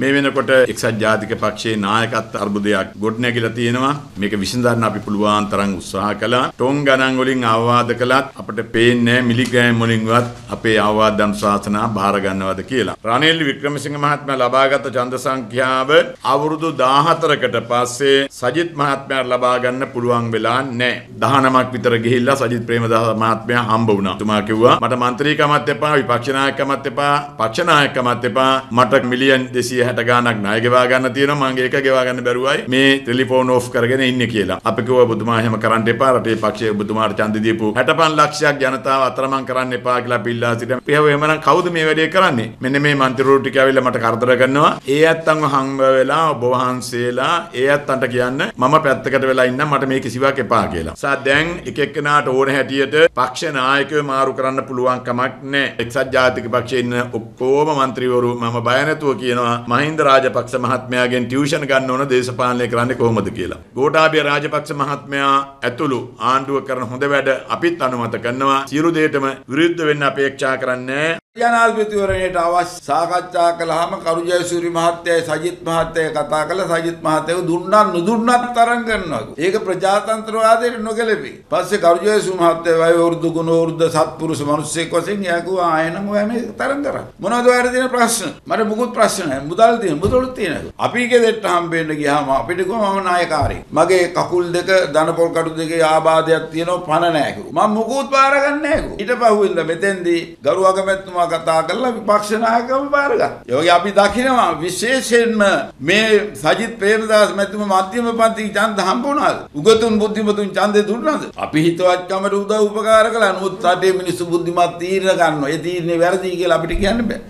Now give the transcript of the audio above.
මේ වෙනකොට එක්සත් ජාතික පක්ෂයේ නායකත්ව අර්බුදයක් ගොඩනැගිලා තියෙනවා. මේක විසඳන්න අපි පුළුවන් තරම් උත්සාහ කළා. ටොන් ගණන් වලින් අවවාද කළත් අපිට පේන්නේ මිලිග්‍රෑම් වලින්වත් අපේ අවවාද අනුශාසනා බාර ගන්නවද කියලා. රනිල් වික්‍රමසිංහ මහත්මයා ලබාගත් ඡන්ද සංඛ්‍යාව අවුරුදු 14කට පස්සේ සජිත් මහත්මයාට ලබා ගන්න පුළුවන් වෙලා නැහැ. 19ක් විතර ගිහිල්ලා සජිත් ප්‍රේමදාස මහත්මයා හම්බ වුණා. තුමා කිව්වා මට මන්ත්‍රීකමත් එපා, විපක්ෂ නායකකමත් එපා, පක්ෂ නායකකමත් එපා. මට මිලියන් 60 ගාණක් ණය ගෙවා ගන්න තියෙනවා මම ඒක ගෙවා ගන්න බැරුවයි මේ ටෙලිෆෝන් ඕෆ් කරගෙන ඉන්නේ කියලා. අපි කිව්වා ඔබතුමා එහෙම කරන්න එපා රටේ පක්ෂයේ ඔබතුමාට ඡන්ද දීපු 65 ලක්ෂයක් ජනතාව අතරමං කරන්න එපා කියලා පිල්ලා සිටින. එහෙම එහෙමනම් කවුද මේ වැඩේ කරන්නේ? මෙන්න මේ മന്ത്രിවරු ටික ඇවිල්ලා මට කරදර කරනවා. ඒ ඇත්තන්ව හම්බ වෙලා ඔබ වහන්සේලා ඒ ඇත්තන්ට කියන්න මම පැත්තකට වෙලා ඉන්නම් මට මේ කිසිවක් එපා කියලා. සා දැන් එක එක්කෙනාට ඕන හැටියට පක්ෂ නායකයෝ මාරු කරන්න පුළුවන් කමක් නැහැ. එක්සත් ජාතික පක්ෂයේ ඉන්න ඔක්කොම മന്ത്രിවරු මම බය නැතුව කියනවා මහින්ද රාජපක්ෂ මහත්මයාගෙන් ටියුෂන් ගන්න ඕන දේශපාලනය කරන්නේ කොහොමද කියලා. ගෝඨාභය රාජපක්ෂ මහත්මයා ඇතුළු ආණ්ඩුව කරන හොඳ වැඩ අපිත් අනුමත කරනවා. සියලු දේටම විරුද්ධ වෙන්න අපේක්ෂා කරන්නේ ජනාධිපතිවරණයට අවශ්‍ය සාකච්ඡා කළාම කරුජයසූරි මහත්තයයි සජිත් මහත්තයයි කතා කළ සජිත් මහත්තයව දුන්නත් නොදුන්නත් තරම් කරනවා. ඒක ප්‍රජාතන්ත්‍රවාදයට නොගැලපේ. පස්සේ කරුජයසූරි මහත්තයා වය වෘද්ධ ගුණ වෘද්ධ සත්පුරුෂ මිනිස්සෙක් වශයෙන් යාකුව ආයෙනම් ඔයා මේ තරම් කරා. මොනවද ඔයාලට තියෙන ප්‍රශ්න? මට මුකුත් ප්‍රශ්න නැහැ. මුදල් තියෙන මුදලුත් තියෙනවා. අපි ගෙදරට හම්බෙන්න ගියාම අපිට කොහොම මම නායකාරී. මගේ කකුල් දෙක දනපොල් කටු දෙකේ ආබාධයක් තියෙනවා පණ නැහැ කිව්වා. මම මුකුත් බාර ගන්න නැහැ කිව්වා. ඊට පහුවෙන්ද මෙතෙන්දී ගරු අගමැතිතුමා කතා කරලා විපක්ෂ නායකව බාරගත්තා. යෝගී අපි දකිනවා විශේෂයෙන්ම මේ සජිත් ප්‍රේමදාස මැතිතුම මධ්‍යම පන්ති ඡන්ද හම්බුණාද? උගතුන් බුද්ධිමතුන් ඡන්දේ දුන්නාද? අපි හිතවත්කමට උදව් උපකාර කළා. නමුත් රටේ මිනිස්සු බුද්ධිමත් තීරණ ගන්නවා. ඒ තීරණේ වැරදි කියලා අපිට කියන්න බෑ.